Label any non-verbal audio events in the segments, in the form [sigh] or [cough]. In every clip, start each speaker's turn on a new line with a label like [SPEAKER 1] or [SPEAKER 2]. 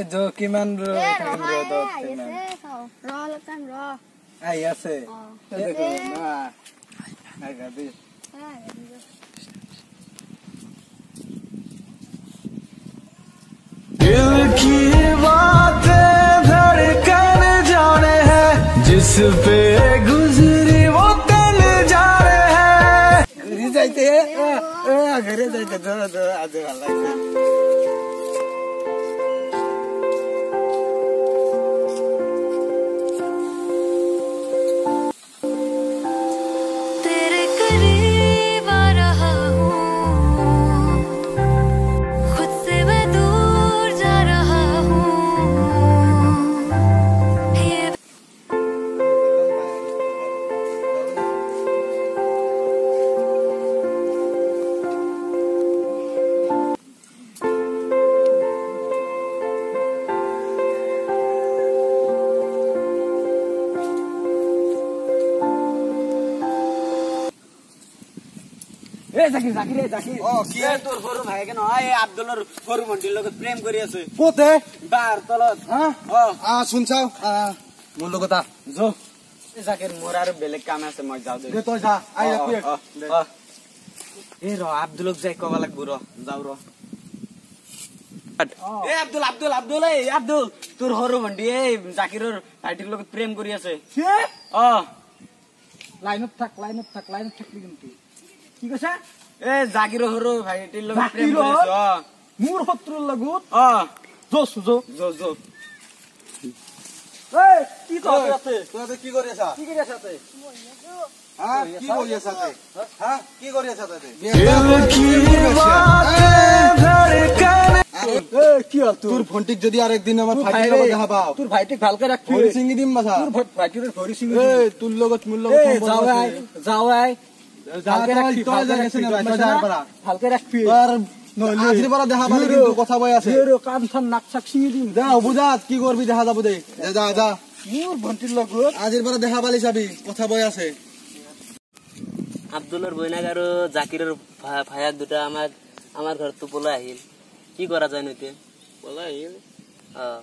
[SPEAKER 1] এ জ কিমান ৰ-
[SPEAKER 2] এ
[SPEAKER 1] থাকিম
[SPEAKER 2] ৰহা, এ
[SPEAKER 1] ৰ'দত
[SPEAKER 2] আহি
[SPEAKER 1] কিমান?
[SPEAKER 2] আছে, চাওঁ। ৰ অলপ টাইম ৰ।
[SPEAKER 1] আহি আছে
[SPEAKER 2] অ।
[SPEAKER 1] এ দেখো,
[SPEAKER 2] এ,
[SPEAKER 1] না। আহি যাবি।
[SPEAKER 2] এ, আহি আছে।
[SPEAKER 3] दिल की बातें धड़कन जाने हैं जिस पे गुजरी वो तन जाने हैं
[SPEAKER 1] ঘূৰি যাইতে এ, এ, কি?
[SPEAKER 4] এই লগত আছে।
[SPEAKER 1] ক'তে?
[SPEAKER 4] তলত।
[SPEAKER 1] লগত
[SPEAKER 4] যো। বেলেগ কাম আছে মই যাওঁ দে।
[SPEAKER 1] তই যা।
[SPEAKER 4] আব্দুলক যাই ক'ব লাগব ৰ যাওঁ ৰ। এ আব্দুল আব্দুল আব্দুল এই আব্দুল তোৰ সৰু ভণ্টি এই জাকিৰৰ লগত প্ৰেম কৰি আছে। অ।
[SPEAKER 1] লাইনত থাক লাইনত থাক লাইনত থাকবি কিন্তু। কি কৈছা?
[SPEAKER 4] এ জাগিৰ হৰু ভাইটিৰ লগত
[SPEAKER 1] মোৰ শত্ৰুৰ লগত?
[SPEAKER 4] অ।
[SPEAKER 1] জ জ জ জ
[SPEAKER 5] তোর ভন্টিক যদি
[SPEAKER 1] আরেকদিন
[SPEAKER 5] আমার
[SPEAKER 1] ভাই
[SPEAKER 5] দেখা পাও।
[SPEAKER 1] তোর ভাইটিক ভালকে
[SPEAKER 5] রাখি সিঙ্গি দিম
[SPEAKER 1] বাসা তোর ভাইটির হরি
[SPEAKER 5] সিঙ্গি তোর লগত মূল্য
[SPEAKER 1] যাওয়াই
[SPEAKER 5] যাওয়াই
[SPEAKER 1] ভালকে ৰাখবি।
[SPEAKER 5] আজিৰ পৰা দেখা পালে কিন্তু কথা আছে।
[SPEAKER 1] নাক চাক দিম।
[SPEAKER 5] যা কি কৰবি দেখা যাব দে। যা, যা।
[SPEAKER 1] মোৰ ভণ্টিৰ লগত
[SPEAKER 5] আজিৰ পৰা দেখা পালি চাবি কথা আছে।
[SPEAKER 6] আব্দুলৰ বৈনাক আৰু জাকিৰৰ ভা- ভায়েক দুটা আমাৰ আমাৰ ঘৰতো পলাই আহিল। কি কৰা যায় নো এতিয়া?
[SPEAKER 4] পলাই আহিল।
[SPEAKER 6] অ।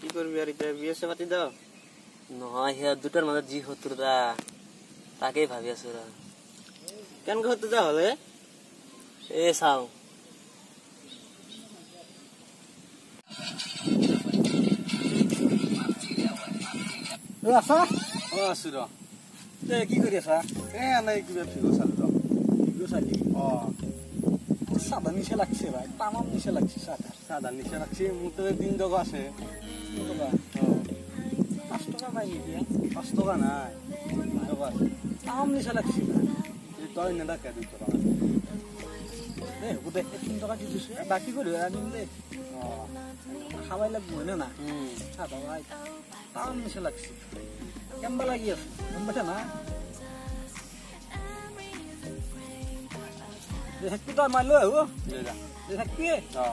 [SPEAKER 4] কি কৰিবি আৰু এতিয়া বিয়া চিয়া পাতি দ?
[SPEAKER 6] নহয় সিহঁত দুটাৰ মাজত যি শত্ৰুতা তাকেই ভাবি আছো ৰ।
[SPEAKER 4] কেনেকে হতো যা হলে
[SPEAKER 6] এ
[SPEAKER 1] আছা?
[SPEAKER 5] অ আছো ৰ।
[SPEAKER 1] কি কৰি আছা?
[SPEAKER 5] এ কিবা ফিগৰ চালো ৰ।
[SPEAKER 1] ভিডিঅ' চালি?
[SPEAKER 5] অ।
[SPEAKER 1] চাদা নিচা লাগছে ভাই। তামাম নিচা লাগছে চাদা
[SPEAKER 5] চাদা নিচা ৰাখছি মোৰ তাতে তিন টকা আছে
[SPEAKER 1] টকা? পাঁচ টকা পাই নেকি?
[SPEAKER 5] পাঁচ টকা নাই। টকা আছে।
[SPEAKER 1] তামাম নিচা লাগছে
[SPEAKER 5] এই তই নেদাকে দুই টকা
[SPEAKER 1] দে এই তিনি টকা দি দিছো বাকী কৰি আনিম দে
[SPEAKER 5] অ
[SPEAKER 1] খাবাই লাগব হয়নে না
[SPEAKER 5] উম
[SPEAKER 1] চাদা ভাই তামাম নিচা লাগছে কেম্বা লাগি আছে গম পাইছা না দে তই মই লৈ আহো
[SPEAKER 5] দে অ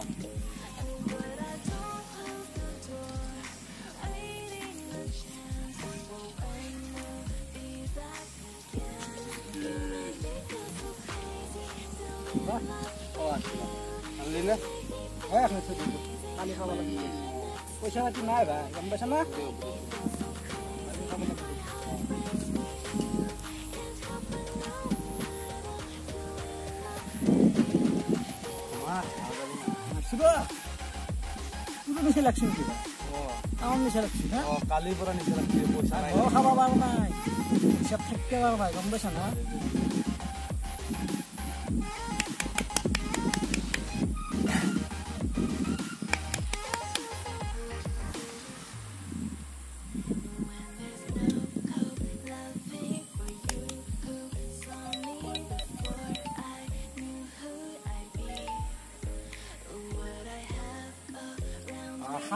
[SPEAKER 5] আনলি নে
[SPEAKER 1] নাই ভাই গম পাইছা না নিচা লাগছে নেকি আমার নিচা লাগছে না
[SPEAKER 5] অ কালিৰ পৰা নিচা লাগছি পইচা নাই।
[SPEAKER 1] খাব পাৰা নাই হিচাপ থাকিব পাৰা নাই গম পাইছা না।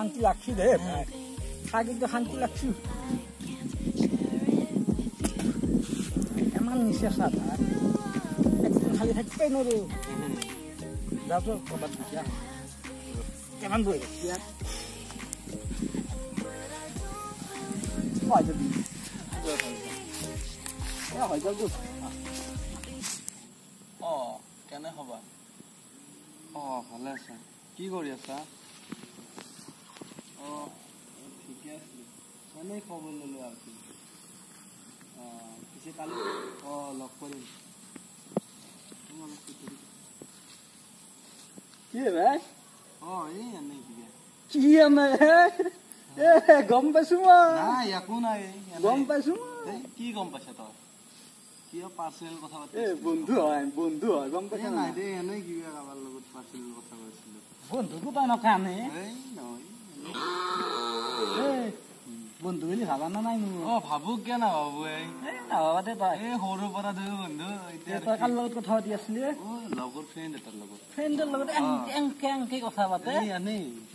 [SPEAKER 1] শান্তি লাগছি দে ভাই। খাই কিন্তু শান্তি লাগছি। ইমান নিচা চা ভাই। একদিন খালি থাকিবই নোৱাৰো যাওঁতো ক'ৰবাত এতিয়া কিমান বহি এতিয়া হয় যদি এ হৈ যাওক দিয়ক।
[SPEAKER 5] অ কেনে খবৰ? অ ভালে আছা। কি কৰি আছা? ঠিকে আছে এনেই খবৰ ল'লো আৰু কি। পিছে কালি অ লগ কৰিম
[SPEAKER 1] কি ভাই
[SPEAKER 5] অ এই এনেই কিবা
[SPEAKER 1] কি আমাৰ এ গম পাইছো মই।
[SPEAKER 5] একো নাই।
[SPEAKER 1] গম পাইছো
[SPEAKER 5] কি গম পাইছা তই কিয় পাৰ্চনেল কথা পাতি
[SPEAKER 1] বন্ধু হয় বন্ধু হয় গম পাইছা
[SPEAKER 5] নাই? দেই এনেই কিবা কাৰোবাৰ লগত পাৰ্চনেল কথা কৈছিলো।
[SPEAKER 1] বন্ধুটো তই নকানে
[SPEAKER 5] এই নহয়। [gasps]
[SPEAKER 1] বন্ধু বুলি ভাবা না নাই মোৰ।
[SPEAKER 5] অ ভাবো কিয় নাভাবো এই?
[SPEAKER 1] এ নাভাবা দে তই।
[SPEAKER 5] এই সৰুৰ পৰা দুয়ো বন্ধু
[SPEAKER 1] এ,
[SPEAKER 5] এতিয়া
[SPEAKER 1] তই কাৰ লগত কথা পাতি আছিলি
[SPEAKER 5] লগৰ ফ্ৰেণ্ড এটাৰ লগত।
[SPEAKER 1] ফ্ৰেণ্ডৰ লগত এনকে এনকে কথা পাতে।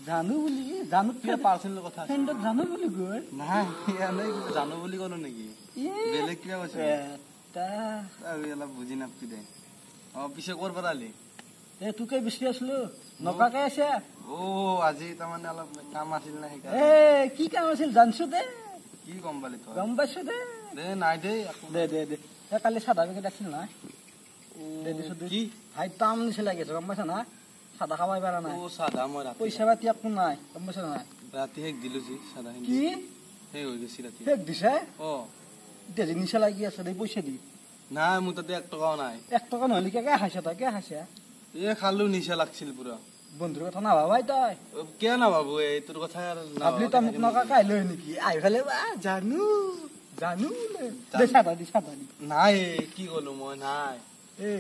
[SPEAKER 1] জানো বুলি জানো
[SPEAKER 5] কিয় পাৰ্চনেল কথা?
[SPEAKER 1] ফ্ৰেণ্ডক জানো বুলি গৈ
[SPEAKER 5] নাই এনেই কিবা জানো বুলি ক'লো নেকি? বেলেগ কিবা কৈছো?
[SPEAKER 1] এটা।
[SPEAKER 5] আৰু অলপ বুজি নাপাবি দে। অ পিছে ক'ৰ পৰা আলি?
[SPEAKER 1] এ তোকে বিচাৰি আছিলো। নকাকে আছে।
[SPEAKER 5] অ আজি তাৰমানে অলপ কাম আছিল না
[SPEAKER 1] এ কি কাম আছিল জানছো দে।
[SPEAKER 5] কি গম পালি তই?
[SPEAKER 1] গম পাইছো দে।
[SPEAKER 5] দে নাই একো
[SPEAKER 1] দে দে দে। এ কালি চাদা পেকেট আছিল না। দে দিছো দে।
[SPEAKER 5] কি?
[SPEAKER 1] ভাই তাম নিচে লাগিছে গম পাইছা না? চাদা খাবাই পাৰা নাই।
[SPEAKER 5] অ চাদা মই ৰাতি
[SPEAKER 1] পইচা পাতি একো নাই গম পাইছা নাই?
[SPEAKER 5] ৰাতি শেষ দিলো যি চাদাখিনি
[SPEAKER 1] কি?
[SPEAKER 5] সেই হৈ গৈছে ৰাতি।
[SPEAKER 1] শেষ দিছে?
[SPEAKER 5] অ।
[SPEAKER 1] এতিয়া যে নিচা লাগি আছে দে পইচা দি।
[SPEAKER 5] নাই মোৰ তাতে এক টকাও নাই।
[SPEAKER 1] এক টকা নহলে কে কে খাইছা তই কে খাইছা?
[SPEAKER 5] এই খালো নিচা লাগছিল পুৰা
[SPEAKER 1] বন্ধুৰ কথা নাভাবাই তই।
[SPEAKER 5] অ, কিয় নাভাবো এই তোৰ কথা আৰু
[SPEAKER 1] ভাবলি তই মোক নকাকে আহিলে হয় নেকি? আহি পেলে বা জানো জানো বোলে দে চাদা দি চাদা দি
[SPEAKER 5] নাই কি কলো মই নাই।
[SPEAKER 1] এ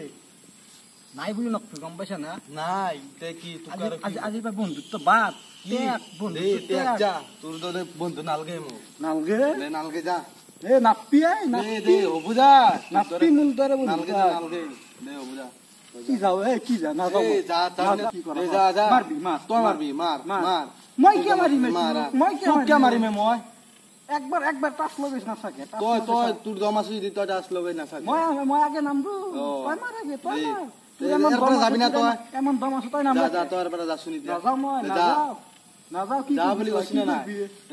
[SPEAKER 1] নাই বুলি নকবি গম পাইছা না?
[SPEAKER 5] নাই তে কি তোক
[SPEAKER 1] আজি
[SPEAKER 5] আৰু
[SPEAKER 1] আজি
[SPEAKER 5] কি
[SPEAKER 1] আজি পৰা বন্ধুত্ব বাদ।
[SPEAKER 5] কি?
[SPEAKER 1] ত্যাগ
[SPEAKER 5] দে
[SPEAKER 1] বন্ধুত্ব
[SPEAKER 5] তে
[SPEAKER 1] ত্যাগ
[SPEAKER 5] যা। তোৰ দৰে বন্ধু নালগে মোক
[SPEAKER 1] নালগে?
[SPEAKER 5] দে নালগে যা।
[SPEAKER 1] এ নাপি আই
[SPEAKER 5] দে
[SPEAKER 1] নাপি।
[SPEAKER 5] দে হ'ব যা
[SPEAKER 1] নাপি মূল দৰে বন্ধু
[SPEAKER 5] নালগে যা নালগে দে হ'ব যা
[SPEAKER 1] কি যাও এ কি যা না
[SPEAKER 5] এই যা যা
[SPEAKER 1] না, কি?
[SPEAKER 5] দে যা যা
[SPEAKER 1] মাৰবি, মাৰ,
[SPEAKER 5] তই মাৰবি মাৰ
[SPEAKER 1] মাৰ।
[SPEAKER 5] মাৰ
[SPEAKER 1] মই মাৰিম এইটো?
[SPEAKER 5] মাৰ
[SPEAKER 1] মই
[SPEAKER 5] তোক কিয়
[SPEAKER 1] মাৰিম?
[SPEAKER 5] মাৰিম মই
[SPEAKER 1] একবাৰ একবাৰ টাচ লগাইছ নাথাকে টাচ
[SPEAKER 5] তই তই
[SPEAKER 1] লগাইছ।
[SPEAKER 5] তোৰ দম আছে যদি তই দাস লগাই নাথাকে
[SPEAKER 1] মই আগে- মই আগে নামৰো
[SPEAKER 5] অ।
[SPEAKER 1] তই মাৰ আগে তই
[SPEAKER 5] দে। দে, দে,
[SPEAKER 1] আছে,
[SPEAKER 5] যাবি না তই?
[SPEAKER 1] এমন দম আছে তই নাম
[SPEAKER 5] যা। যা তই ইয়াৰ পৰা যাচোন এতিয়া
[SPEAKER 1] নাযাওঁ মই
[SPEAKER 5] দে, যা।
[SPEAKER 1] নাযাওঁ নাযাওঁ কি
[SPEAKER 5] যা বুলি
[SPEAKER 1] তই? কি
[SPEAKER 5] নে?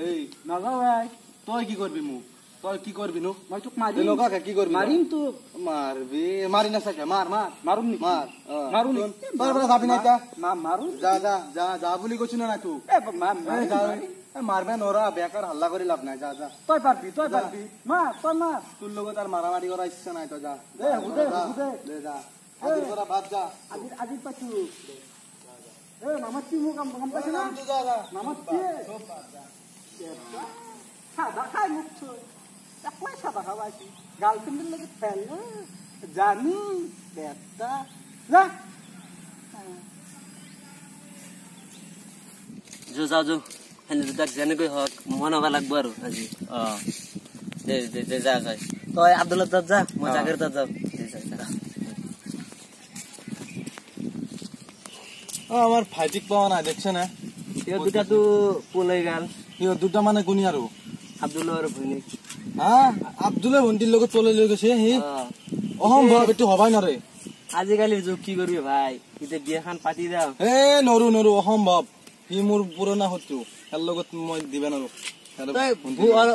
[SPEAKER 5] এই
[SPEAKER 1] নাযাওঁ আই
[SPEAKER 5] তই কি কৰবি মোক তই কি কৰবি নো
[SPEAKER 1] মই তোক
[SPEAKER 5] দে
[SPEAKER 1] মাৰিম
[SPEAKER 5] লগাকে কি কৰবি
[SPEAKER 1] মাৰিম তোক
[SPEAKER 5] মাৰবি মাৰি নাথাকে মাৰ মাৰ
[SPEAKER 1] মাৰুম নেকি
[SPEAKER 5] মাৰ অ।
[SPEAKER 1] মাৰো
[SPEAKER 5] শুন,
[SPEAKER 1] নেকি
[SPEAKER 5] তই পৰা যাবি না এতিয়া
[SPEAKER 1] মা মাৰো
[SPEAKER 5] যা যা যা যা বুলি কৈছো না নাই তোক
[SPEAKER 1] এ মা
[SPEAKER 5] এই
[SPEAKER 1] মাৰিম,
[SPEAKER 5] যা।
[SPEAKER 1] মাৰিম।
[SPEAKER 5] এই মাৰবে নৰা বেকাৰ হাল্লা কৰি লাভ নাই যা যা।
[SPEAKER 1] তই পাৰবি তই
[SPEAKER 5] যা।
[SPEAKER 1] পাৰবি মা তই মাৰ
[SPEAKER 5] তোৰ লগত আৰু মাৰা মাৰি কৰা ইচ্ছা নাই তই যা।
[SPEAKER 1] দে, হ'ব দে,
[SPEAKER 5] যা,
[SPEAKER 1] হ'ব দে।
[SPEAKER 5] দে। যা আজিৰ পৰা বাদ যা।
[SPEAKER 1] আজি আজি পাইছো। এ মামাত কি মোৰ কাম গম পাইছ না?
[SPEAKER 5] যা যা।
[SPEAKER 1] মামাত। কি চাদা খাই মোক থৈ একলাই চাদা খাবাইছি গাৰ্লফ্ৰেণ্ডৰ লগত খেল জানি বেটা যা।
[SPEAKER 6] যো যাওঁ যো। সেনে দুটাক যেনেকৈ হওক মনাব লাগব আৰু আজি। অ দে দে দে যা যাই তই আব্দুলত তাত যা মই
[SPEAKER 5] অ।
[SPEAKER 6] জাগিৰ তাত যাম। দে, যা, যা।
[SPEAKER 5] অ আমাৰ ভাইটিক পোৱা নাই দেখছে না?
[SPEAKER 6] সিহঁত দুটাতো পলাই গেল?
[SPEAKER 5] সিহঁত দুটা মানে কোনি আৰু।
[SPEAKER 6] আব্দুলৰ আৰু ভৈনীক
[SPEAKER 5] হা আব্দুলে ভণ্টিৰ লগত তলৈ লৈ গৈছে সি। অসম্ভৱ এইটো হবাই নৰে
[SPEAKER 6] আজিকালিৰ যুগ কি কৰিবি ভাই এতিয়া বিয়াখন পাতি যাওঁ।
[SPEAKER 5] এ নৰো নৰো অসম্ভৱ সি মোৰ পুৰণা শত্ৰু তাৰ লগত মই দিব নোৱাৰো।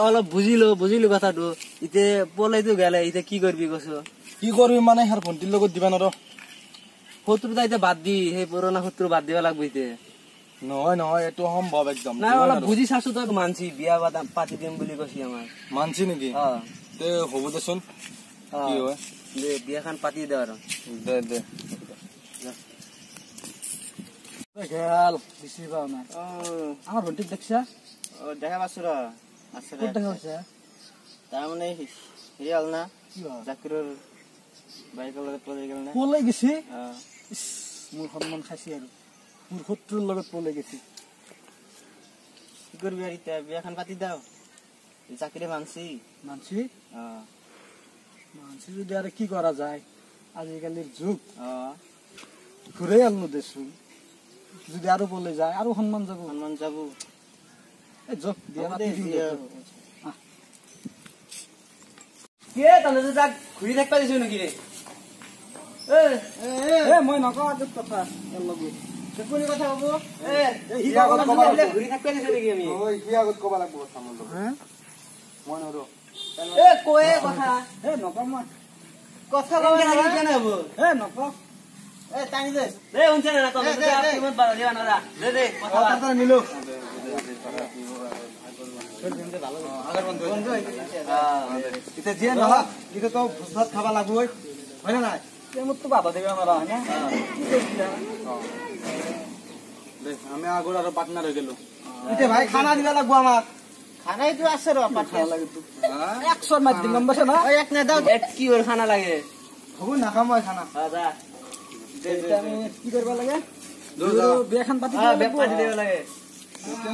[SPEAKER 6] অলপ বুজিলো বুজিলো কথাটো এতিয়া পলাইতো গেলে এতিয়া কি কৰিবি কৈছো
[SPEAKER 5] কি কৰিবি মানে সাৰ ভণ্টিৰ লগত দিবা নোৱাৰো।
[SPEAKER 6] শত্ৰুতা এতিয়া বাদ দি সেই পুৰণা শত্ৰু বাদ দিব লাগব এতিয়া।
[SPEAKER 5] নহয় নহয় এইটো অসম্ভৱ একদম।
[SPEAKER 6] নাই অলপ। বুজি চাছো তই মানছি বিয়া পাতি দিম বুলি কৈছি আমাৰ।
[SPEAKER 5] মানছি নেকি? তে হ'ব দেচোন। কি হয়?
[SPEAKER 6] দে বিয়াখন পাতি দে আৰু।
[SPEAKER 5] দে দে।
[SPEAKER 1] গেল বেছি পাও নাই। আমাৰ ভণ্টিক দেখছা?
[SPEAKER 4] দেখা পাইছো ৰ। আছে
[SPEAKER 1] ক'ত দেখা পাইছা?
[SPEAKER 4] তাৰমানে হেৰি হ'ল না
[SPEAKER 1] কি হ'ল?
[SPEAKER 4] জাকিৰৰ বাইকৰ লগত পলাই গ'ল না।
[SPEAKER 1] পলাই গেছি?
[SPEAKER 4] অ।
[SPEAKER 1] ইছ, মোৰ সন্মান খাইছে আৰু। মোৰ শত্ৰুৰ লগত পলাই গেছি
[SPEAKER 4] কি কৰিবি আৰু এতিয়া বিয়াখন পাতি দাও। জাকিৰে মানছি।
[SPEAKER 1] মানছি?
[SPEAKER 4] অ।
[SPEAKER 1] মানছি যদি আৰু কি কৰা যায়? আজিকালিৰ যুগ।
[SPEAKER 4] অ।
[SPEAKER 1] ঘূৰাই আনলো দেচোন। যদি আৰু পলাই যায় আৰু সন্মান যাব।
[SPEAKER 4] সন্মান যাব।
[SPEAKER 1] এই যক বিয়া
[SPEAKER 4] হ'ব
[SPEAKER 1] পাতি
[SPEAKER 4] দে, বিয়া। কে তহঁতে তাক ঘূৰি থাকিব দিছো নেকি ৰে?
[SPEAKER 1] এ মই নকওঁ কথা ইয়াৰ
[SPEAKER 5] মোৰ
[SPEAKER 6] না
[SPEAKER 4] এতিয়া যিয়ে নহওক এতিয়া তো ভোজ ভাত খাব লাগবই। হয়নে নাই?
[SPEAKER 1] মোৰতো বাধা দিব নোৱাৰা হয় না?
[SPEAKER 4] আমি আগৰ আৰু পাৰ্টনাৰ হৈ গেলো। এতিয়া ভাই খানা দিবা লাগব আমাক।
[SPEAKER 1] খানাইতো আছে ৰ পাঠা লাগে একশৰ মাত দিম গম পাইছ না?
[SPEAKER 6] এক নেদাও। এক কি ওর খানা লাগে?
[SPEAKER 4] হ'ব নাখাম মই খানা।
[SPEAKER 6] দাদা
[SPEAKER 1] এতিয়া আমি কি কৰিব লাগে? বিয়াখন পাতি
[SPEAKER 6] পাতি দিব লাগে।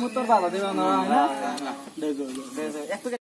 [SPEAKER 1] মোৰ তোৰ বাধা দিব নোৱাৰা হয় না?
[SPEAKER 6] দে, দে, দে, এক পেকেট